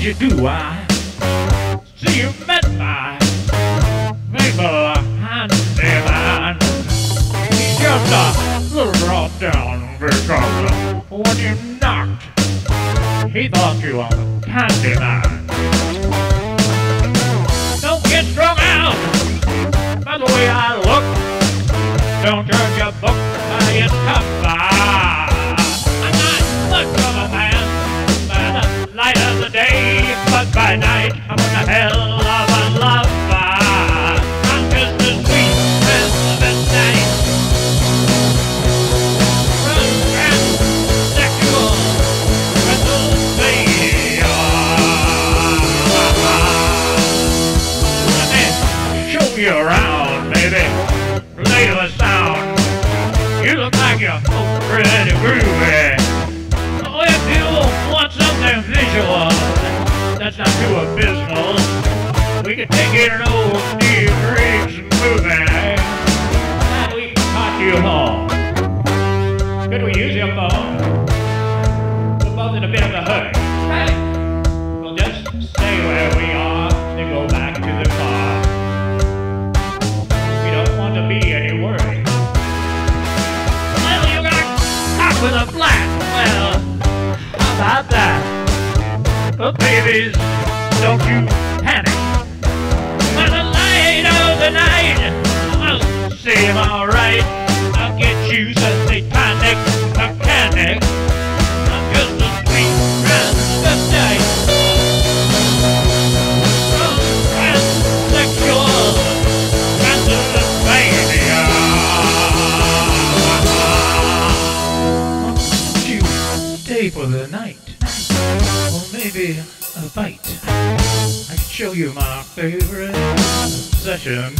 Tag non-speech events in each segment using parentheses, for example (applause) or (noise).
you do? I see you met my Mabel handyman. He's just a little brought down because when you knocked, he thought you were candy man. Don't get strung out by the way I look. Don't judge a book by its cover. You around, baby. Play the sound. You look like you're pretty groovy. Oh, if you want something visual, that's not too abysmal. We could take it an old Steve Reeves movie. And we can you home. Could we use your phone? We're both in a bit of a hurry. Right. With a flat. Well, how about that? But babies, don't you stay for the night. Or maybe a bite. I can show you my favorite obsession.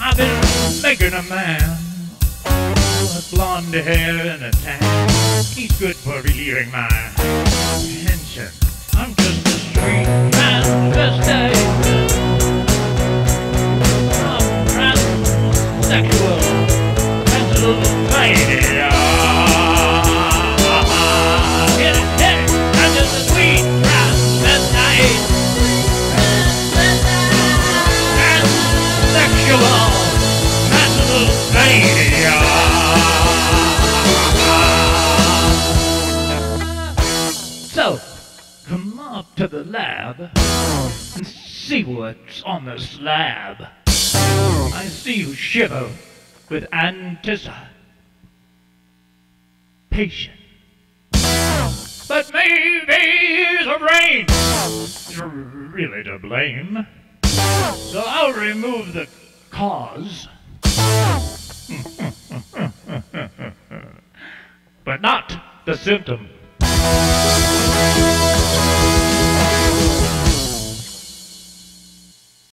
I've been making a man with blonde hair and a tan. He's good for relieving my tension. I'm just a street transvestite. I'm transsexual. Transylvania. Hit come up to the lab and see what's on the slab. I see you shiver with anticipation. But maybe the brain is really to blame. So I'll remove the cause. (laughs) but not the symptom.